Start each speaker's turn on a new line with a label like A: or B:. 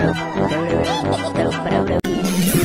A: ¡Suscríbete al